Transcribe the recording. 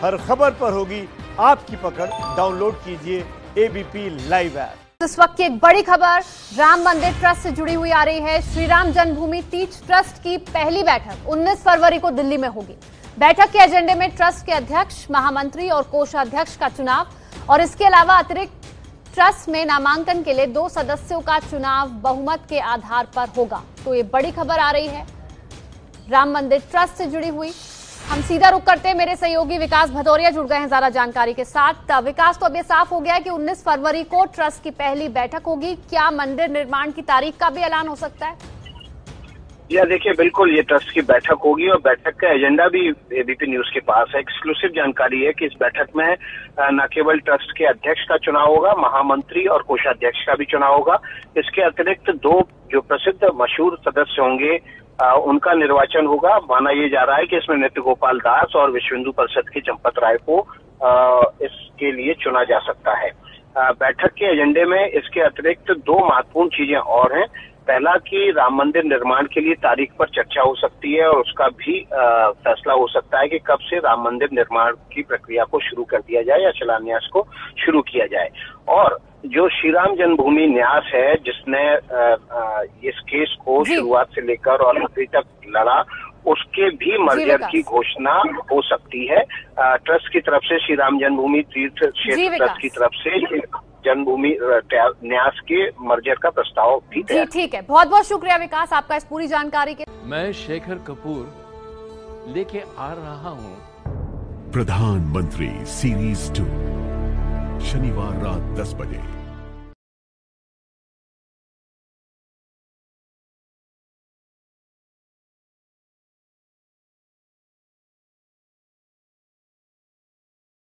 हर खबर पर होगी आपकी पकड़। डाउनलोड कीजिए एबीपी लाइव ऐप इस वक्त की एक बड़ी खबर, राम मंदिर ट्रस्ट से जुड़ी हुई आ रही है। श्री राम जन्मभूमि तीज ट्रस्ट की पहली बैठक 19 फरवरी को दिल्ली में होगी। बैठक के एजेंडे में ट्रस्ट के अध्यक्ष, महामंत्री और कोषाध्यक्ष का चुनाव और इसके अलावा अतिरिक्त ट्रस्ट में नामांकन के लिए दो सदस्यों का चुनाव बहुमत के आधार पर होगा। तो ये बड़ी खबर आ रही है। राम मंदिर ट्रस्ट से जुड़ी हुई हम सीधा रुक करते हैं। मेरे सहयोगी विकास भदौरिया जुड़ गए हैं ज़्यादा जानकारी के साथ। विकास तो अब ये साफ़ हो गया है कि 19 फरवरी को ट्रस्ट की पहली बैठक होगी। क्या मंदिर निर्माण की तारीख का भी ऐलान हो सकता है? या देखिए बिल्कुल ये ट्रस्ट की बैठक होगी और बैठक का एजेंडा भी एबीपी न्यूज़ के पास है। एक्सक्लूसिव जानकारी है कि इस बैठक में न केवल ट्रस्ट के अध्यक्ष का चुनाव होगा महामंत्री और कोषाध्यक्ष का भी चुनाव होगा। इसके अतिरिक्त दो जो प्रसिद्ध मशहूर सदस्य होंगे आ, उनका निर्वाचन होगा। माना ये जा रहा है कि इसमें नित्य गोपाल दास और विश्व हिंदू परिषद की चंपत राय को आ, इसके लिए चुना जा सकता है। आ, बैठक के एजेंडे में इसके अतिरिक्त दो महत्वपूर्ण चीज़ें और हैं। पहला कि राम मंदिर निर्माण के लिए तारीख पर चर्चा हो सकती है और उसका भी आ, फैसला हो सकता है कि कब से राम मंदिर निर्माण की प्रक्रिया को शुरू कर दिया जाए या शिलान्यास को शुरू किया जाए। और जो श्री राम जन्मभूमि न्यास है जिसने इस केस को शुरुआत से लेकर और अभी तक लड़ा उसके भी मर्जर की घोषणा हो सकती है। ट्रस्ट की तरफ़ से श्री राम जन्मभूमि तीर्थ क्षेत्र ट्रस्ट की तरफ़ से जन्मभूमि न्यास के मर्जर का प्रस्ताव भी जी ठीक है। बहुत बहुत शुक्रिया विकास आपका इस पूरी जानकारी के मैं शेखर कपूर लेके आ रहा हूँ। प्रधानमंत्री सीरीज़ टू शनिवार रात 10 बजे।